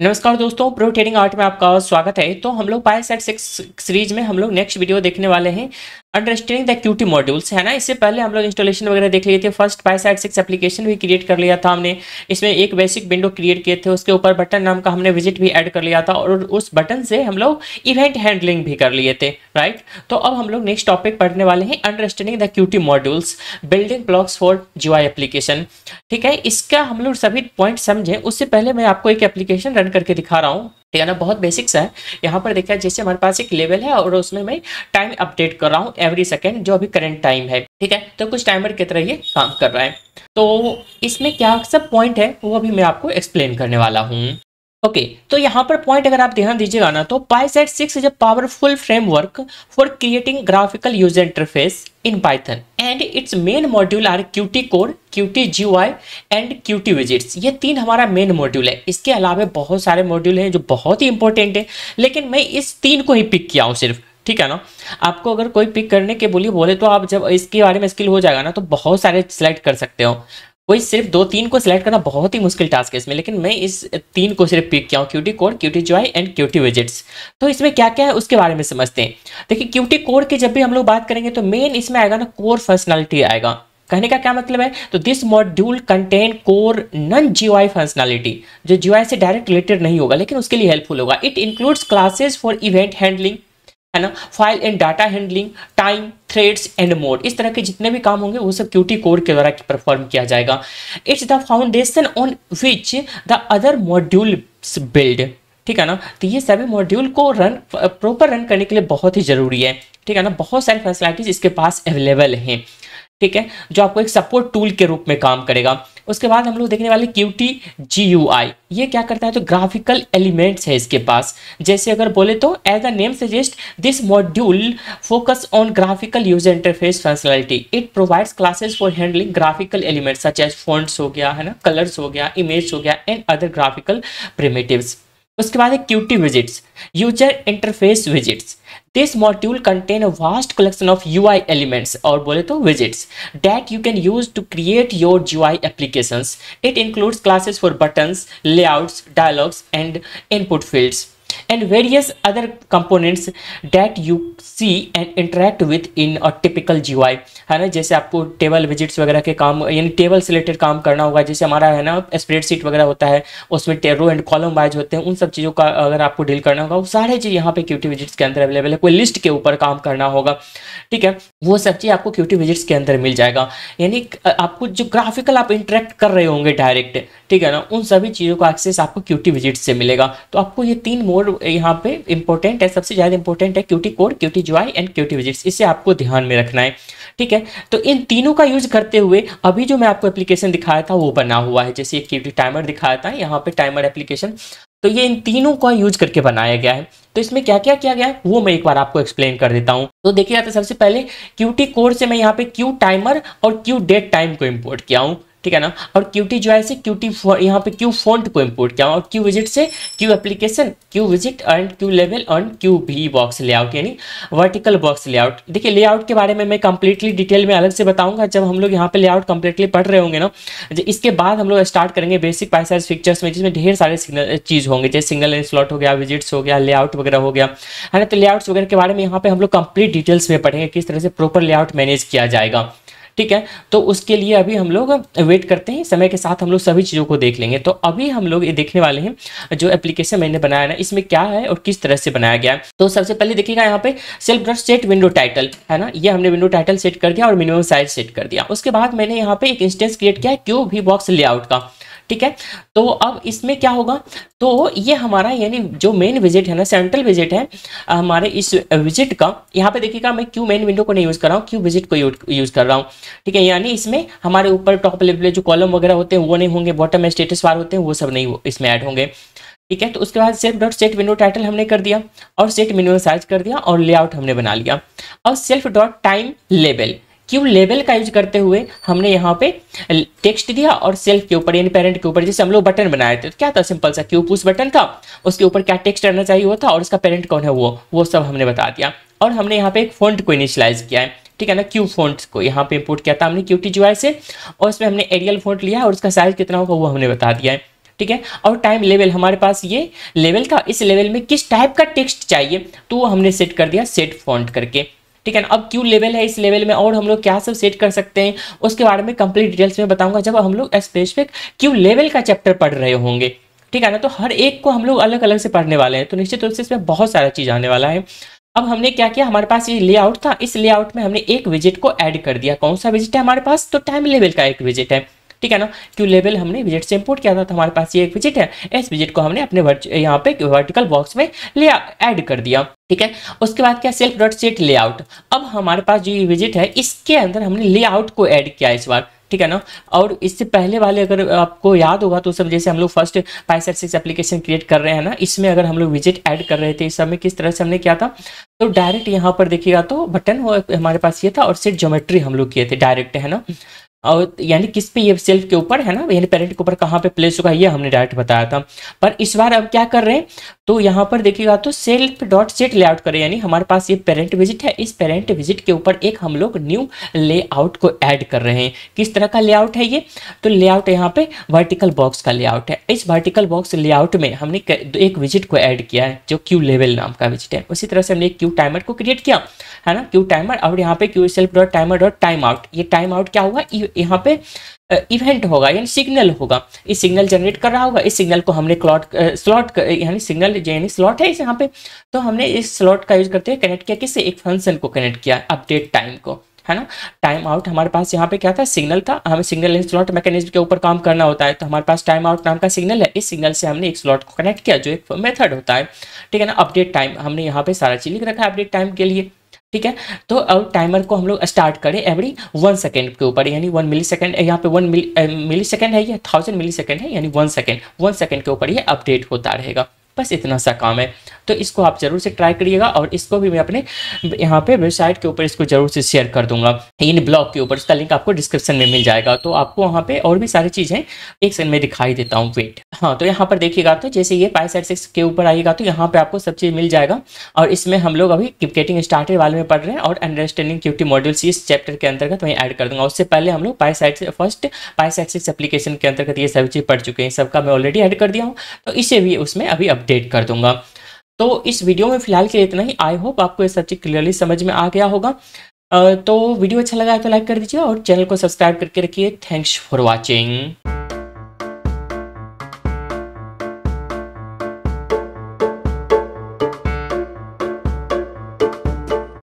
नमस्कार दोस्तों pro trading art में आपका स्वागत है। तो हम लोग पाए सेट सिक्स सीरीज़ में हम लोग नेक्स्ट वीडियो देखने वाले हैं। अंडरस्टैंडिंग द क्यूटी मॉड्यूल्स है ना? इससे पहले हम लोग इंस्टॉलेशन वगैरह देख लिए थे। फ़र्स्ट सेट सिक्स एप्लीकेशन भी क्रिएट कर लिया था हमने। इसमें एक बेसिक विंडो क्रिएट किए थे। उसके ऊपर बटन नाम का हमने विज़िट भी ऐड कर लिया था और उस बटन से हम लोग इवेंट हैंडलिंग भी कर लिए थे राइट तो अब हम लोग नेक्स्ट टॉपिक पढ़ने वाले हैं understanding the Qt modules building blocks for G application ठीक है? इसका हम लोग सभी पॉइंट समझें। उससे पहले मैं आपको एक एप्लीकेशन रन करके दिखा रहा हूँ। ठीक है ना बहुत बेसिक्स है। यहाँ पर देखा जैसे हमारे पास एक लेवल है और उसमें मैं टाइम अपडेट कर रहा हूँ एवरी सेकेंड जो अभी करेंट टाइम है। ठीक है? तो कुछ टाइमर की तरह ये काम कर रहा है। तो इसमें क्या सब पॉइंट है, वो अभी मैं आपको एक्सप्लेन करने वाला हूँ। ओके okay, तो यहाँ पर पॉइंट अगर आप ध्यान दीजिएगा ना तो PySide six is a powerful framework for creating graphical user interface in Python and its main module are Qt core Qt G and Qt widgets ये तीन हमारा मेन मॉड्यूल है। इसके अलावा बहुत सारे मॉड्यूल हैं जो बहुत ही इंपॉर्टेंट है। लेकिन मैं इस तीन को ही पिक किया हूँ सिर्फ़। ठीक है ना? आपको अगर कोई पिक करने के बोलिए बोले तो आप जब इसके बारे में स्किल हो जाएगा ना तो बहुत सारे सिलेक्ट कर सकते हो। कोई सिर्फ़ दो तीन को सिलेक्ट करना बहुत ही मुश्किल टास्क है इसमें, लेकिन मैं इस तीन को सिर्फ़ पिक किया हूँ Qt core Qt GUI and Qt widgets तो इसमें क्या क्या है, उसके बारे में समझते हैं। देखिए क्यूटी कोड की जब भी हम लोग बात करेंगे तो मेन इसमें आएगा ना कोर फंक्शनलिटी आएगा। कहने का क्या मतलब है? तो this module contain core non GOI functionality जो जीओआई से डायरेक्ट रिलेटेड नहीं होगा, लेकिन उसके लिए हेल्पफुल होगा। It includes classes for event handling है ना? File and data handling time threads and mode इस तरह के जितने भी काम होंगे, वो सब क्यूटी कोड के द्वारा परफॉर्म किया जाएगा। It's the foundation on which the other module build ठीक है ना? तो ये सभी मॉड्यूल को रन प्रॉपर रन करने के लिए बहुत ही ज़रूरी है। ठीक है ना? बहुत सारी फैसिलिटीज़ इसके पास अवेलेबल हैं। ठीक है? जो आपको एक सपोर्ट टूल के रूप में काम करेगा। उसके बाद हम लोग देखने वाले Q T G U I ये क्या करता है? तो ग्राफिकल एलिमेंट्स है इसके पास। जैसे अगर बोले तो as a name suggest this module focus on graphical user interface functionality it provides classes for handling graphical elements such as fonts हो गया, है ना? कलर्स हो गया इमेज हो गया एंड अदर ग्राफिकल प्रिमेटिव्स उसके बाद है Qt widgets user interface widgets this module contain a vast collection of U I elements और बोले तो widgets that you can use to create your U I application it includes classes for buttons layouts dialogs and input fields and various other components that you see and interact with in a typical GUI है ना, जैसे आपको table visits वगैरह के काम, यानी table से related काम करना होगा, जैसे हमारा है ना स्प्रेडशीट वगैरह होता है, उसमें टेरो एंड कॉलम वाइज होते हैं, उन सब चीज़ों का अगर आपको डील करना होगा, वो सारे चीज़ यहाँ पे क्यूटी विजिट्स के अंदर अवेलेबल है, कोई लिस्ट के ऊपर काम करना होगा, ठीक है? वो सब चीज़ आपको क्यूटी विजिट्स के अंदर मिल जाएगा। यानी आपको जो ग्राफिकल आप इंटरेक्ट कर रहे होंगे डायरेक्ट, ठीक है ना, उन सभी चीज़ों का एक्सेस आपको क्यूटी विजिट्स से मिलेगा। तो आपको ये तीन मोड यहाँ पे इंपॉर्टेंट है, सबसे ज़्यादा इंपॉर्टेंट है Qt core, Qt GUI and Qt widgets. इसे आपको ध्यान में रखना है, ठीक है? तो इन तीनों का यूज़ करते हुए अभी जो मैं आपको एप्लीकेशन दिखाया था, वो बना हुआ है। जैसे एक क्यूटी टाइमर दिखाया था, यहाँ पे टाइमर एप्लीकेशन तो ये इन तीनों का यूज़ करके बनाया गया है। तो इसमें क्या क्या किया गया वो मैं एक बार आपको एक्सप्लेन कर देता हूँ। तो देखिए तो सबसे पहले क्यूटी कोड से मैं यहाँ पे क्यू टाइमर और क्यू डेट टाइम को इम्पोर्ट किया हूँ। ठीक है ना? और क्यूटी जो है से क्यूटी यहाँ पे क्यू फॉन्ट को इंपोर्ट किया। और क्यू विज़िट से Q application Q visit and Q level and Q भी बॉक्स लेआउट यानी वर्टिकल बॉक्स लेआउट देखिए लेआउट के बारे में मैं कंप्लीटली डिटेल में अलग से बताऊँगा। जब हम लोग यहाँ पे लेआउट कंप्लीटली पढ़ रहे होंगे ना इसके बाद हम लोग स्टार्ट करेंगे बेसिक पाइसाइज फिक्चर्स में, जिसमें ढेर सारे चीज़ होंगे, जैसे सिंगल स्लॉट हो गया विजिट्स हो गया लेआउट वगैरह हो गया। है ना? तो लेआउट्स वगैरह के बारे में यहाँ पे हम लोग कंप्लीट डिटेल्स में पढ़ेंगे, किस तरह से प्रॉपर लेआउट मैनेज किया जाएगा। ठीक है? तो उसके लिए अभी हम लोग वेट करते हैं। समय के साथ हम लोग सभी चीज़ों को देख लेंगे। तो अभी हम लोग ये देखने वाले हैं, जो एप्लीकेशन मैंने बनाया ना, इसमें क्या है और किस तरह से बनाया गया है। तो सबसे पहले देखिएगा यहाँ पे सेल्फ ड्रस सेट विंडो टाइटल है ना? ये हमने विंडो टाइटल सेट कर दिया और मिनिमम साइज़ सेट कर दिया। उसके बाद मैंने यहाँ पे एक इंस्टेंस क्रिएट किया है क्यू भी बॉक्स लेआउट का। ठीक है? तो अब इसमें क्या होगा? तो ये हमारा यानी जो मेन विज़िट है ना सेंट्रल विज़िट है, हमारे इस विज़िट का, यहाँ पे देखिएगा मैं क्यों मेन विंडो को नहीं यूज़ कर रहा हूँ क्यों विज़िट को यूज़ कर रहा हूँ, ठीक है? यानी इसमें हमारे ऊपर टॉप लेवल जो कॉलम वगैरह होते हैं, वो नहीं होंगे बॉटम में स्टेटस बार होते हैं, वो सब नहीं इसमें ऐड होंगे, ठीक है? तो उसके बाद self dot set window title हमने कर दिया और सेट मिनिमम साइज़ कर दिया और लेआउट हमने बना लिया। और self dot time level Q level का यूज़ करते हुए हमने यहाँ पे टेक्स्ट दिया और सेल्फ के ऊपर, यानी पेरेंट के ऊपर, जैसे हम लोग बटन बनाए थे तो क्या था सिंपल सा, क्यू पुश बटन था? उसके ऊपर क्या टेक्स्ट रहना चाहिए वो था और उसका पेरेंट कौन है वो? वो सब हमने बता दिया। और हमने यहाँ पे एक फोन्ट को इनिशलाइज किया है, ठीक है ना? क्यू फोन्ट को, यहाँ पे इम्पोर्ट किया था हमने क्यू टी से, और उसमें हमने एरियल फोन्ट लिया और उसका साइज़ कितना होगा वो हमने बता दिया है, ठीक है? और टाइम लेवल हमारे पास ये लेवल था, इस लेवल में किस टाइप का टेक्स्ट चाहिए तो वो हमने सेट कर दिया सेट फॉन्ट करके। ठीक है ना? अब क्यू लेवल है? इस लेवल में और हम लोग क्या सब सेट कर सकते हैं? उसके बारे में कंप्लीट डिटेल्स में बताऊँगा। जब हम लोग स्पेसिफिक क्यू लेवल का चैप्टर पढ़ रहे होंगे। ठीक है ना? तो हर एक को हम लोग अलग अलग से पढ़ने वाले हैं। तो निश्चित रूप से इसमें बहुत सारा चीज़ आने वाला है। अब हमने क्या किया? हमारे पास ये लेआउट था। इस लेआउट में हमने एक विज़िट को ऐड कर दिया। कौन सा विज़िट है हमारे पास? तो टाइम लेवल का एक विज़िट है। ठीक है ना? क्यू लेवल हमने विज़िट से इंपोर्ट किया था? तो हमारे पास ये एक विज़िट है। इस विज़िट को हमने अपने यहाँ पे वर्टिकल बॉक्स में ले ऐड कर दिया। ठीक है? उसके बाद क्या सेल्फ डॉट सेट लेआउट अब हमारे पास जो ये विज़िट है, इसके अंदर हमने लेआउट को ऐड किया इस बार, ठीक है ना? और इससे पहले वाले अगर आपको याद होगा तो सब जैसे हम लोग first PySide six application create कर रहे हैं ना? इसमें अगर हम लोग विज़िट ऐड कर रहे थे, इस समय किस तरह से हमने किया था? तो डायरेक्ट यहाँ पर देखिएगा तो बटन हमारे पास ये था और सेट ज्योमेट्री हम लोग किए थे डायरेक्ट है ना? और यानी किस पे ये सेल्फ के ऊपर, है ना? यानी पेरेंट के ऊपर कहाँ पे प्लेस होगा, ये हमने डायरेक्ट बताया था। पर इस बार अब क्या कर रहे हैं? तो यहाँ पर देखिएगा तो सेल्फ डॉट सेट लेआउट करें, यानी हमारे पास ये पेरेंट विज़िट है। इस पेरेंट विज़िट के ऊपर एक हम लोग न्यू लेआउट को ऐड कर रहे हैं। किस तरह का लेआउट है ये? तो लेआउट यहाँ पे वर्टिकल बॉक्स का लेआउट है। इस वर्टिकल बॉक्स लेआउट में हमने एक विज़िट को ऐड किया है, जो क्यू लेवल नाम का विज़िट है। उसी तरह से हमने क्यू टाइमर को क्रिएट किया, है ना? क्यू टाइमर और यहाँ पे Q self dot timer dot time out ये टाइम आउट क्या हुआ? यहाँ पे इवेंट होगा, यानी सिग्नल होगा। इस सिग्नल जनरेट कर रहा होगा, इस सिग्नल को हमने क्लॉट स्लॉट यानी सिग्नल यानी स्लॉट है इस यहाँ पे। तो हमने इस स्लॉट का यूज़ करते हुए कनेक्ट किया किससे? एक फ़ंक्शन को कनेक्ट किया अपडेट टाइम को, है ना? टाइम आउट हमारे पास यहाँ पे क्या था? सिग्नल था। हमें सिग्नल स्लॉट मैकेनिज्म के ऊपर काम करना होता है तो हमारे पास टाइम आउट नाम का सिग्नल है। इस सिग्नल से हमने एक स्लॉट को कनेक्ट किया, जो एक मेथड होता है। ठीक है ना? अपडेट टाइम हमने यहाँ पे सारा चीज़ लिख रखा है अपडेट टाइम के लिए। ठीक है? तो अब टाइमर को हम लोग स्टार्ट करें एवरी वन सेकेंड के ऊपर, यानी वन मिली सेकेंड यहाँ पे वन मिली सेकेंड है या थाउज़ेंड मिली सेकेंड है, यानी वन सेकेंड वन सेकेंड के ऊपर ये अपडेट होता रहेगा। बस इतना सा काम है। तो इसको आप ज़रूर से ट्राई करिएगा और इसको भी मैं अपने, यहाँ पे वेबसाइट के ऊपर इसको ज़रूर से शेयर कर दूँगा। इन ब्लॉग के ऊपर, इसका लिंक आपको डिस्क्रिप्शन में मिल जाएगा। तो आपको वहाँ पे और भी सारी चीज़ें एक सेकंड में दिखाई देता हूँ। वेट हाँ तो यहाँ पर देखिएगा तो जैसे ये पाई साइड सिक्स के ऊपर आइएगा तो यहाँ पे आपको सब चीज़ मिल जाएगा। और इसमें हम लोग अभी किपकेटिंग स्टार्टेड वाले में पढ़ रहे हैं और अंडरस्टैंडिंग क्यूटी मॉड्यूल्स इस चैप्टर के अंतर्गत मैं ऐड कर दूँगा। उससे पहले हम लोग पाई साइड से first PySide six application के अंतर्गत ये सभी चीज़ पढ़ चुके हैं। सबका मैं ऑलरेडी ऐड कर दिया हूँ। तो इसे भी उसमें अभी अपडेट कर दूँगा। तो इस वीडियो में फ़िलहाल के लिए इतना ही। आई होप आपको ये सब चीज़ क्लियरली समझ में आ गया होगा। तो वीडियो अच्छा लगा तो लाइक कर दीजिए और चैनल को सब्सक्राइब करके रखिए। Thanks for watching